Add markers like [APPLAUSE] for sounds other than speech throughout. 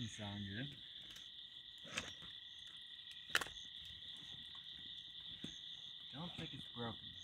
Didn't sound good. Don't think it's broken.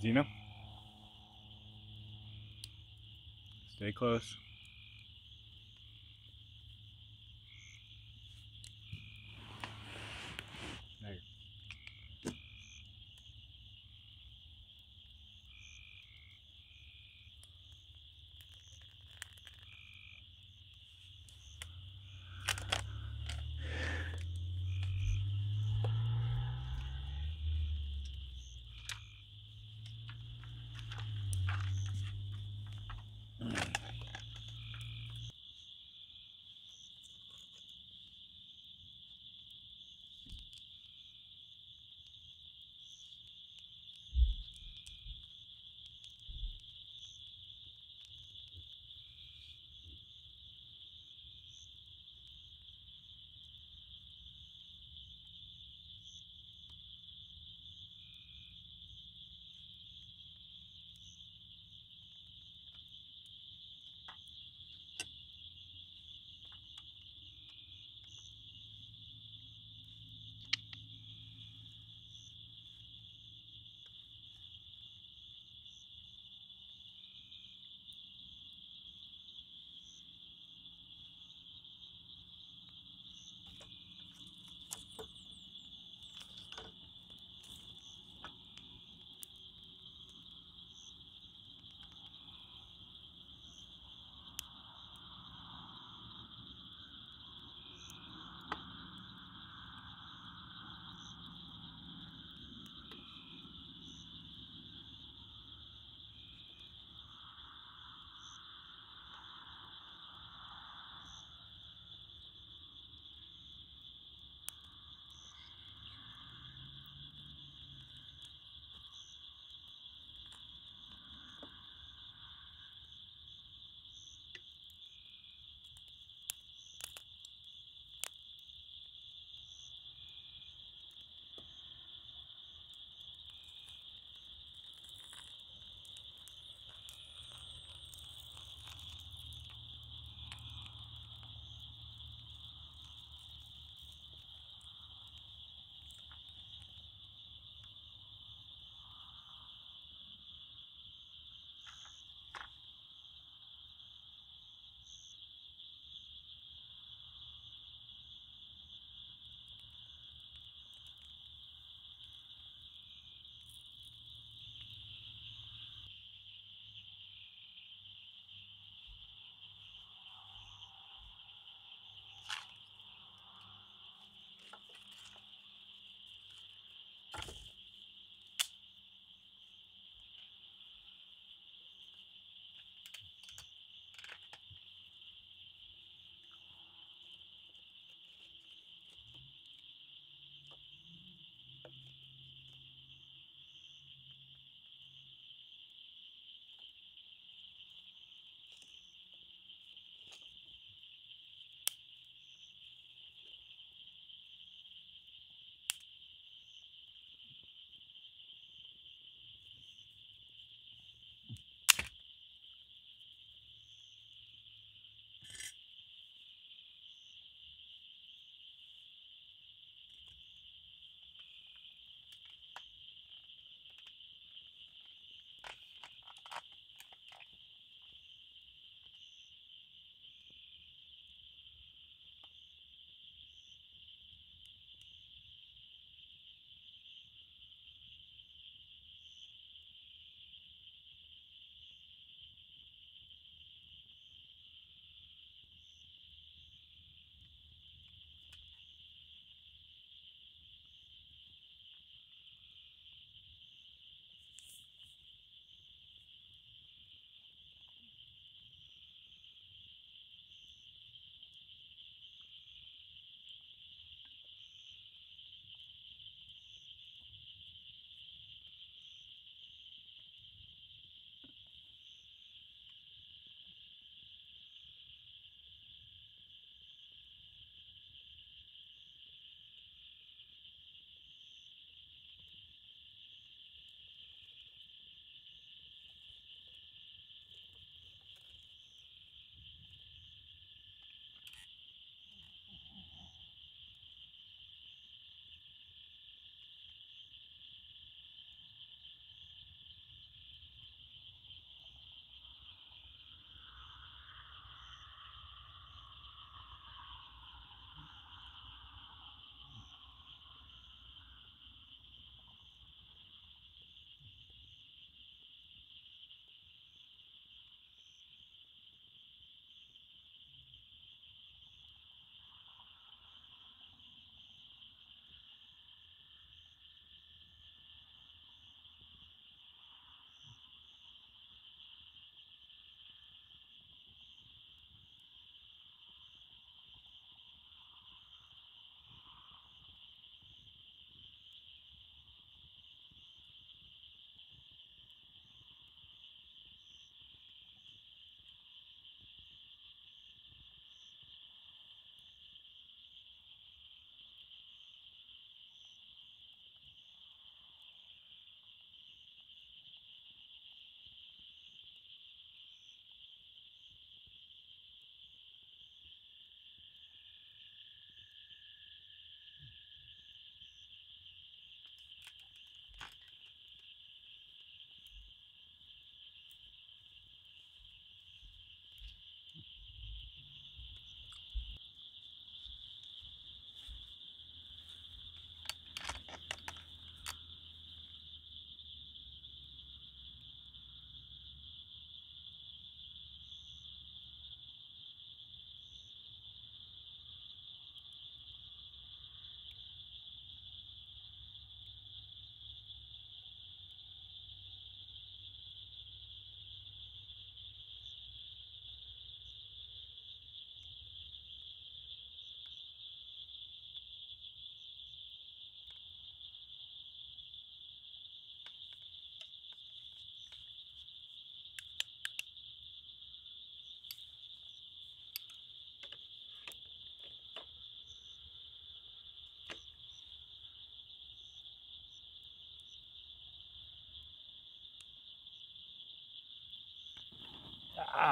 Xena? Stay close.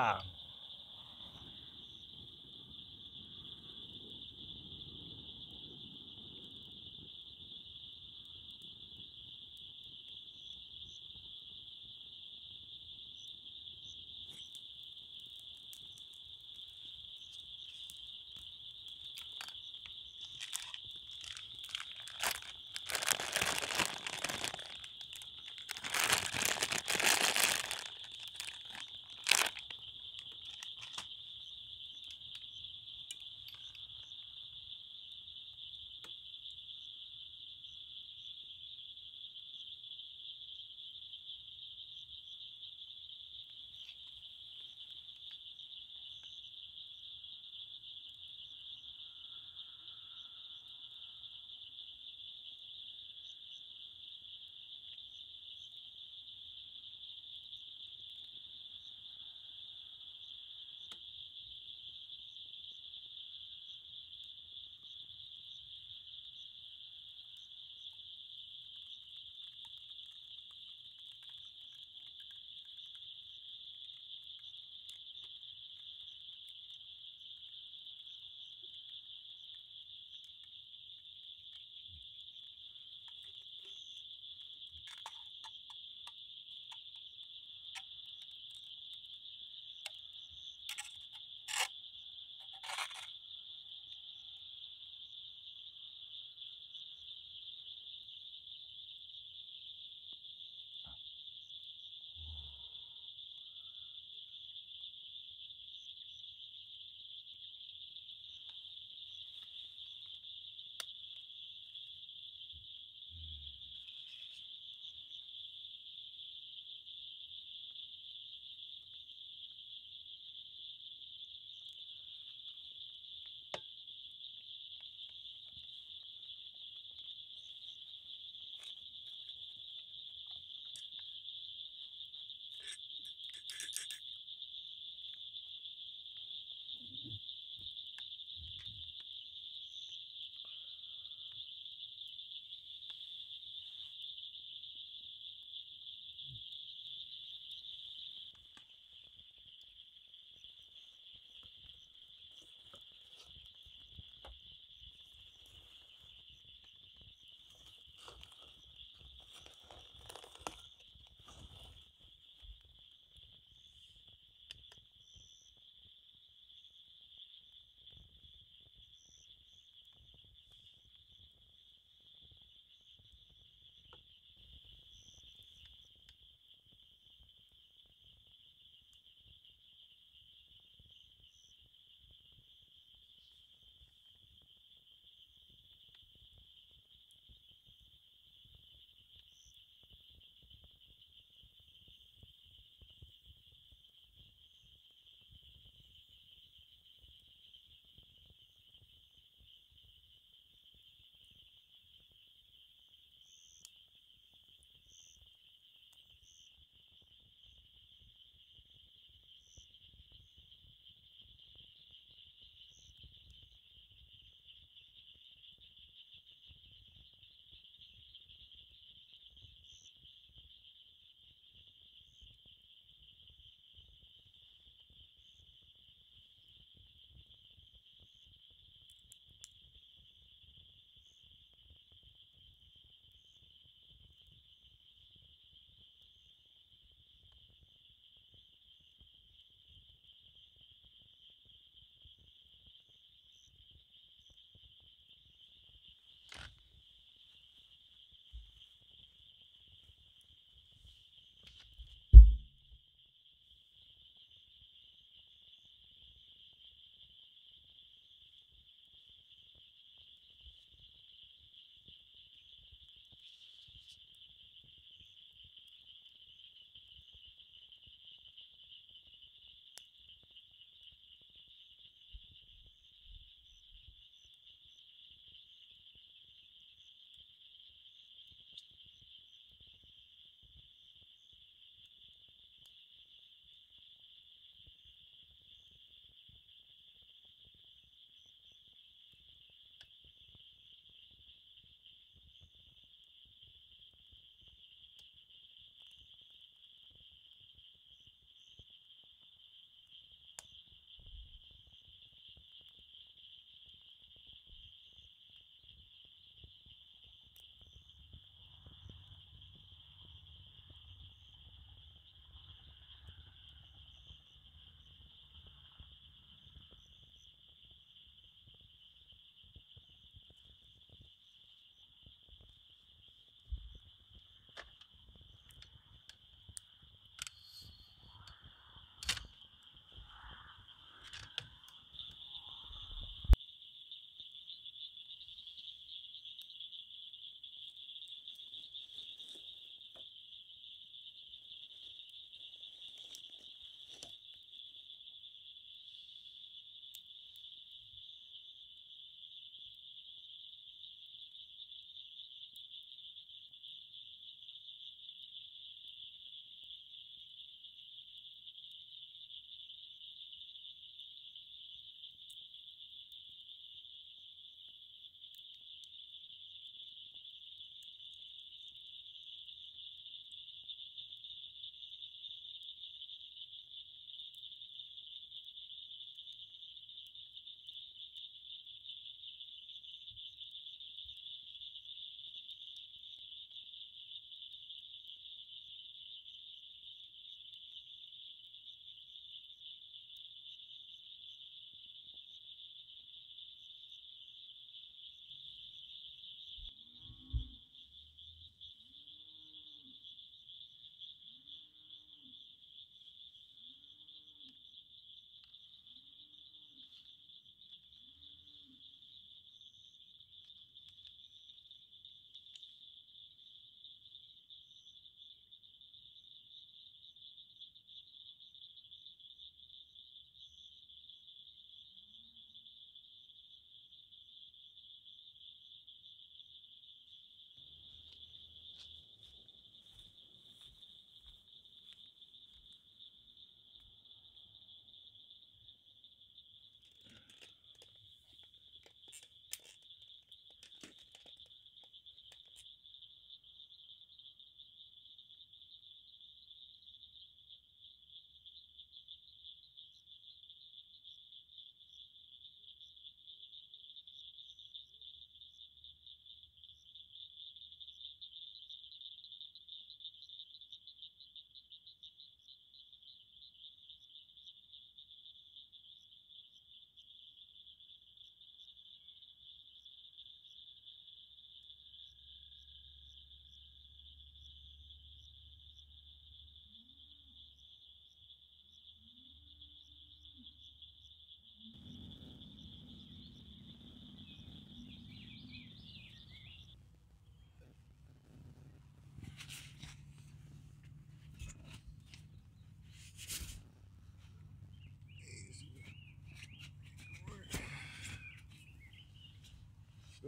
Ah.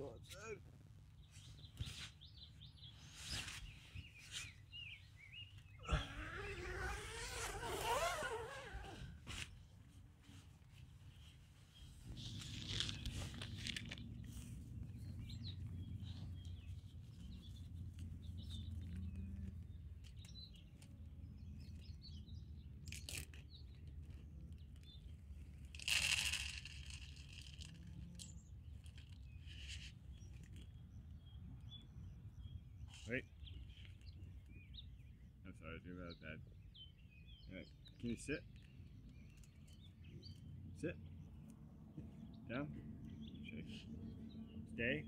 God. Sorry about that. Alright, can you sit? Sit. Down. Stay.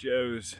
Joe's.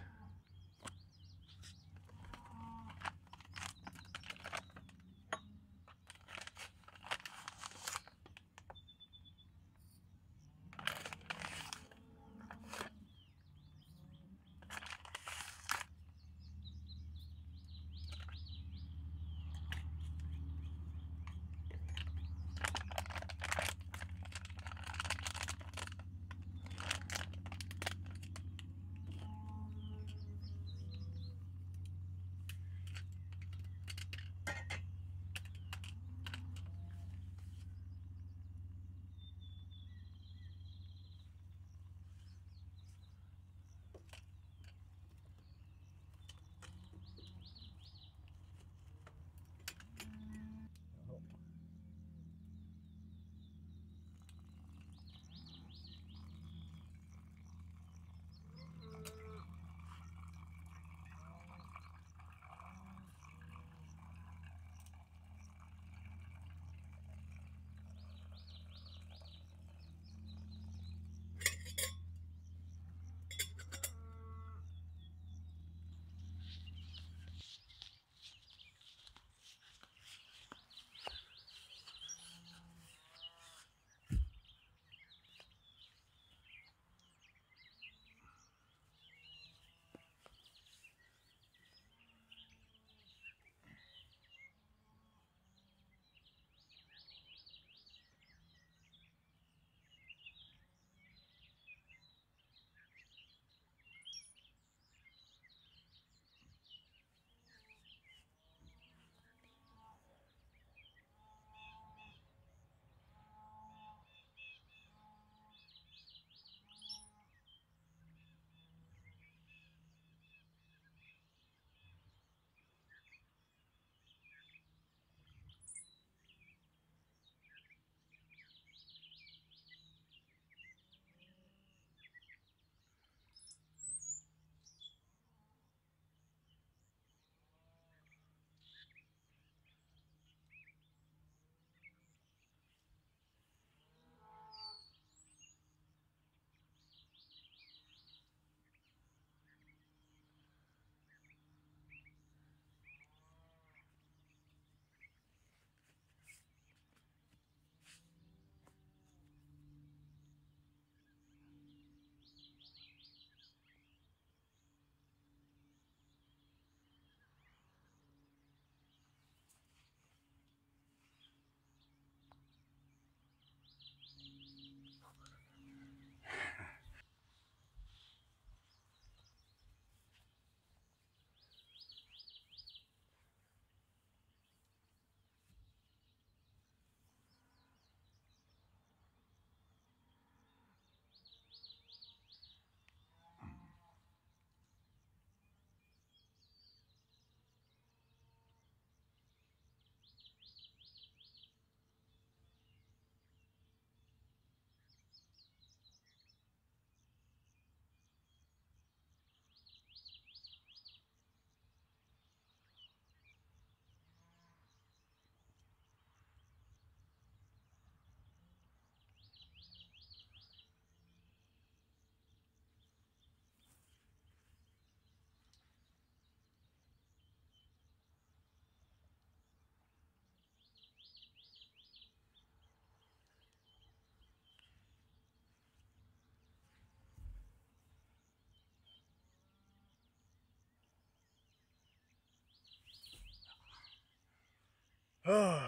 Oh,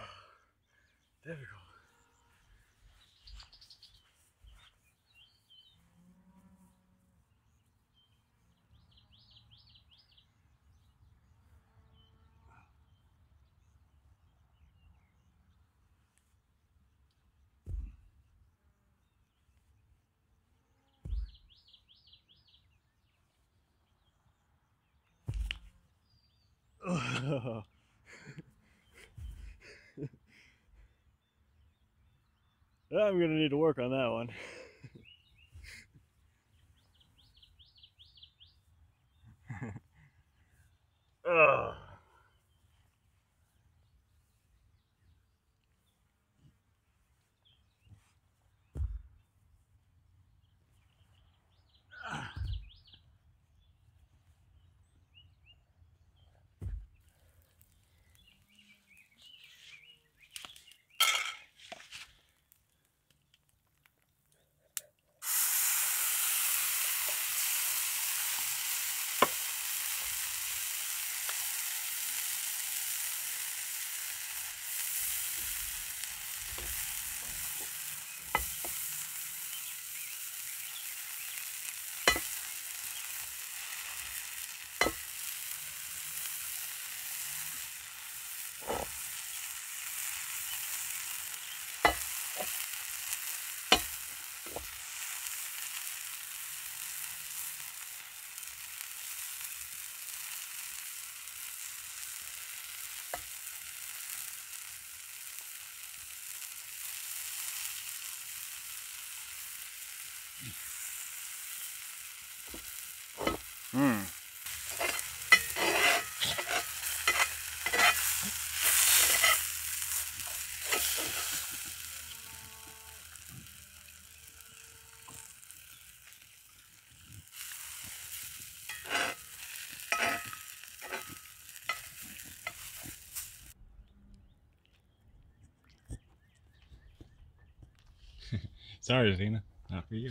difficult. Oh. I'm gonna need to work on that one. [LAUGHS] Ugh. Sorry, Xena. Not for you.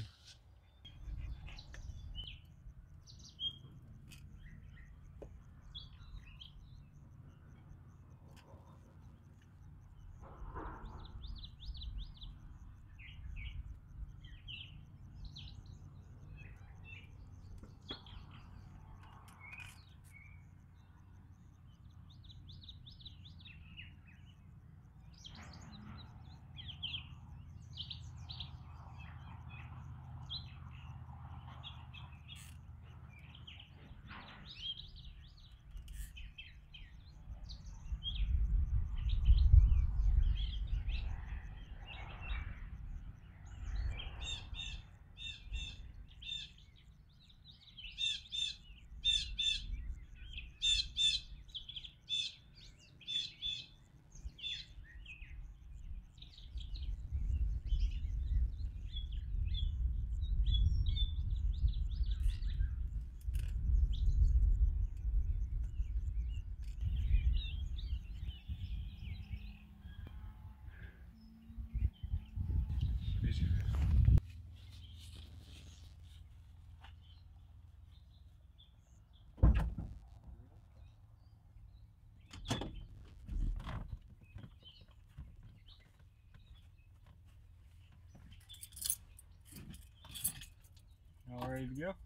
All ready to go?